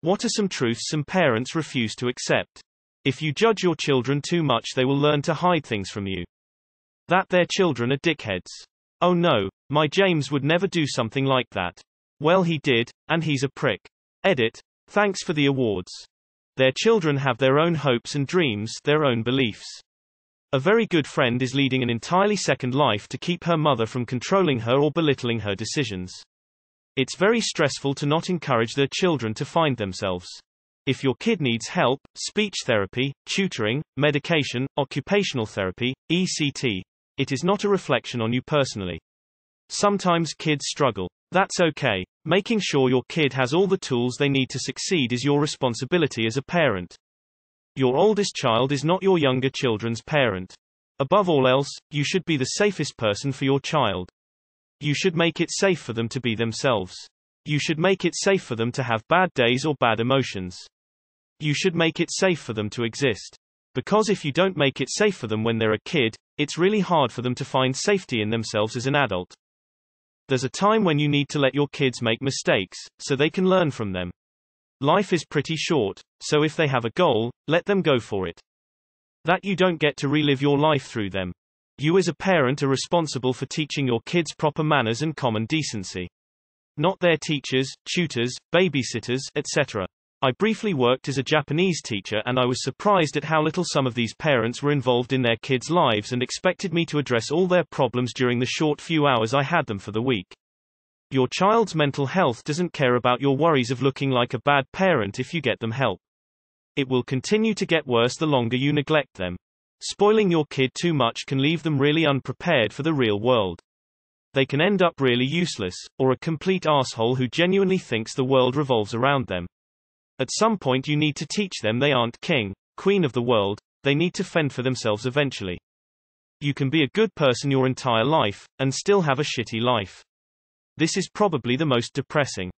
What are some truths some parents refuse to accept? If you judge your children too much they will learn to hide things from you. That their children are dickheads. Oh no, my James would never do something like that. Well he did, and he's a prick. Edit. Thanks for the awards. Their children have their own hopes and dreams, their own beliefs. A very good friend is leading an entirely second life to keep her mother from controlling her or belittling her decisions. It's very stressful to not encourage their children to find themselves. If your kid needs help, speech therapy, tutoring, medication, occupational therapy, ECT, it is not a reflection on you personally. Sometimes kids struggle. That's okay. Making sure your kid has all the tools they need to succeed is your responsibility as a parent. Your oldest child is not your younger children's parent. Above all else, you should be the safest person for your child. You should make it safe for them to be themselves. You should make it safe for them to have bad days or bad emotions. You should make it safe for them to exist. Because if you don't make it safe for them when they're a kid, it's really hard for them to find safety in themselves as an adult. There's a time when you need to let your kids make mistakes, so they can learn from them. Life is pretty short, so if they have a goal, let them go for it. That you don't get to relive your life through them. You as a parent are responsible for teaching your kids proper manners and common decency. Not their teachers, tutors, babysitters, etc. I briefly worked as a Japanese teacher and I was surprised at how little some of these parents were involved in their kids' lives and expected me to address all their problems during the short few hours I had them for the week. Your child's mental health doesn't care about your worries of looking like a bad parent if you get them help. It will continue to get worse the longer you neglect them. Spoiling your kid too much can leave them really unprepared for the real world. They can end up really useless, or a complete asshole who genuinely thinks the world revolves around them. At some point you need to teach them they aren't king, queen of the world, they need to fend for themselves eventually. You can be a good person your entire life, and still have a shitty life. This is probably the most depressing.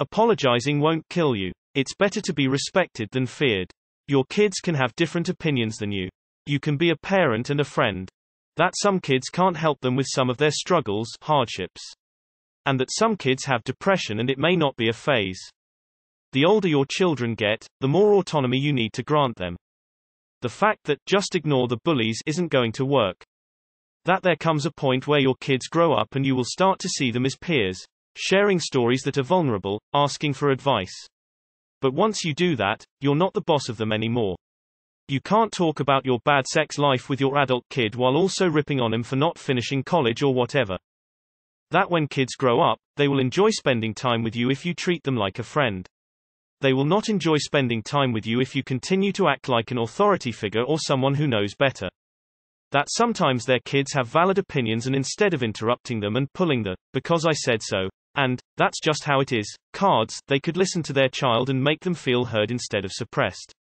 Apologizing won't kill you. It's better to be respected than feared. Your kids can have different opinions than you. You can be a parent and a friend. That some kids can't help them with some of their struggles, hardships. And that some kids have depression and it may not be a phase. The older your children get, the more autonomy you need to grant them. The fact that just ignore the bullies isn't going to work. That there comes a point where your kids grow up and you will start to see them as peers, sharing stories that are vulnerable, asking for advice. But once you do that, you're not the boss of them anymore. You can't talk about your bad sex life with your adult kid while also ripping on him for not finishing college or whatever. That when kids grow up, they will enjoy spending time with you if you treat them like a friend. They will not enjoy spending time with you if you continue to act like an authority figure or someone who knows better. That sometimes their kids have valid opinions and instead of interrupting them and pulling the, because I said so, and, that's just how it is, cards, they could listen to their child and make them feel heard instead of suppressed.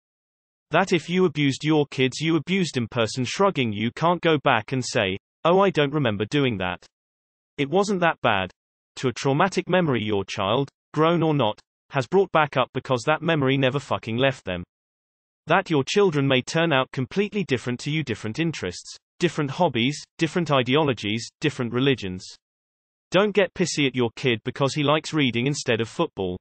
That if you abused your kids you abused in person shrugging you can't go back and say, oh I don't remember doing that. It wasn't that bad. To a traumatic memory your child, grown or not, has brought back up because that memory never fucking left them. That your children may turn out completely different to you different interests, different hobbies, different ideologies, different religions. Don't get pissy at your kid because he likes reading instead of football.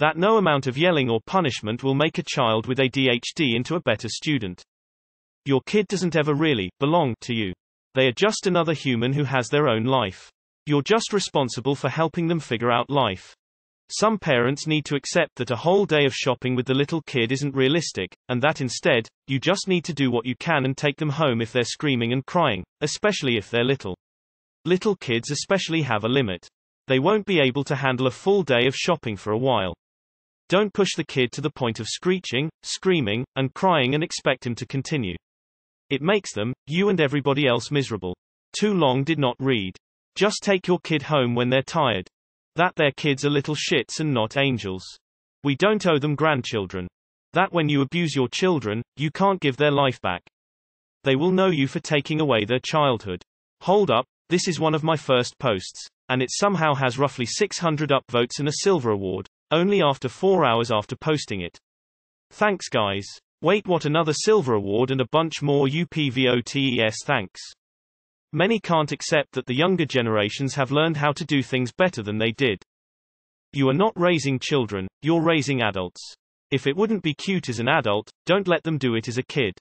That no amount of yelling or punishment will make a child with ADHD into a better student. Your kid doesn't ever really belong to you. They are just another human who has their own life. You're just responsible for helping them figure out life. Some parents need to accept that a whole day of shopping with the little kid isn't realistic, and that instead, you just need to do what you can and take them home if they're screaming and crying, especially if they're little. Little kids especially have a limit. They won't be able to handle a full day of shopping for a while. Don't push the kid to the point of screeching, screaming, and crying and expect him to continue. It makes them, you and everybody else miserable. Too long did not read. Just take your kid home when they're tired. That their kids are little shits and not angels. We don't owe them grandchildren. That when you abuse your children, you can't give their life back. They will know you for taking away their childhood. Hold up, this is one of my first posts, and it somehow has roughly 600 upvotes and a silver award, only after 4 hours after posting it. Thanks guys. Wait what another silver award and a bunch more UPVOTES thanks. Many can't accept that the younger generations have learned how to do things better than they did. You are not raising children, you're raising adults. If it wouldn't be cute as an adult, don't let them do it as a kid.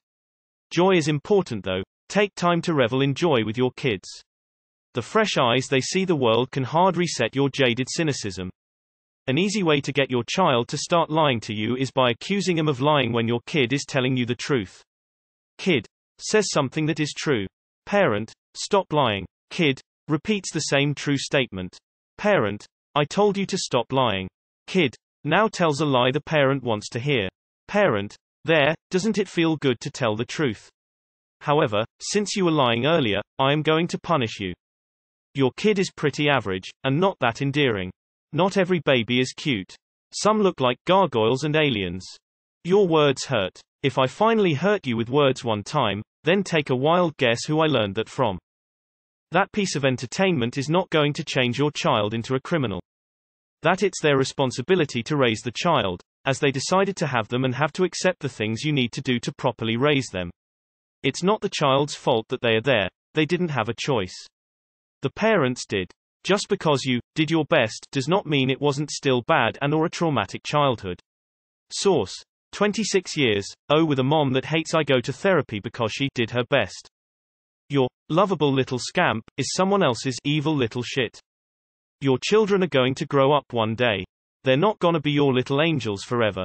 Joy is important though. Take time to revel in joy with your kids. The fresh eyes they see the world can hard reset your jaded cynicism. An easy way to get your child to start lying to you is by accusing him of lying when your kid is telling you the truth. Kid says something that is true. Parent, stop lying. Kid repeats the same true statement. Parent, I told you to stop lying. Kid now tells a lie the parent wants to hear. Parent, there, doesn't it feel good to tell the truth? However, since you were lying earlier, I am going to punish you. Your kid is pretty average, and not that endearing. Not every baby is cute. Some look like gargoyles and aliens. Your words hurt. If I finally hurt you with words one time, then take a wild guess who I learned that from. That piece of entertainment is not going to change your child into a criminal. That it's their responsibility to raise the child, as they decided to have them and have to accept the things you need to do to properly raise them. It's not the child's fault that they are there, they didn't have a choice. The parents did. Just because you did your best does not mean it wasn't still bad and or a traumatic childhood. Source 26 years, oh with a mom that hates I go to therapy because she did her best. Your lovable little scamp is someone else's evil little shit. Your children are going to grow up one day. They're not gonna be your little angels forever.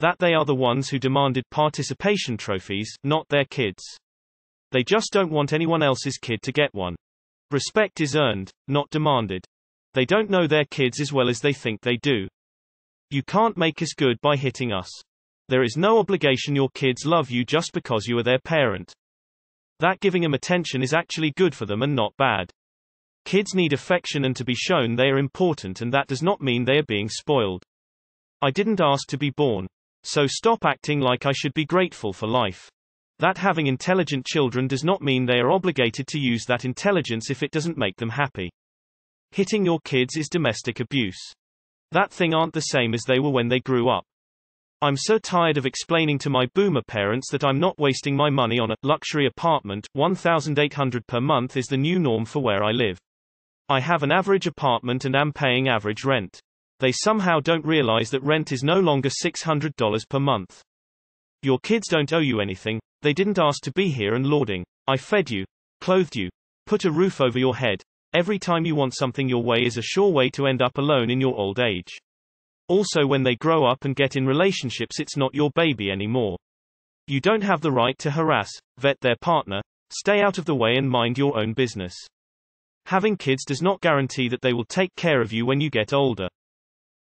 That they are the ones who demanded participation trophies, not their kids. They just don't want anyone else's kid to get one. Respect is earned, not demanded. They don't know their kids as well as they think they do. You can't make us good by hitting us. There is no obligation your kids love you just because you are their parent. That giving them attention is actually good for them and not bad. Kids need affection and to be shown they are important and that does not mean they are being spoiled. I didn't ask to be born. So stop acting like I should be grateful for life. That having intelligent children does not mean they are obligated to use that intelligence if it doesn't make them happy. Hitting your kids is domestic abuse. That thing aren't the same as they were when they grew up. I'm so tired of explaining to my boomer parents that I'm not wasting my money on a luxury apartment. 1800 per month is the new norm for where I live. I have an average apartment and am paying average rent. They somehow don't realize that rent is no longer $600 per month. Your kids don't owe you anything, they didn't ask to be here and lauding. I fed you, clothed you, put a roof over your head. Every time you want something your way is a sure way to end up alone in your old age. Also when they grow up and get in relationships it's not your baby anymore. You don't have the right to harass, vet their partner, stay out of the way and mind your own business. Having kids does not guarantee that they will take care of you when you get older.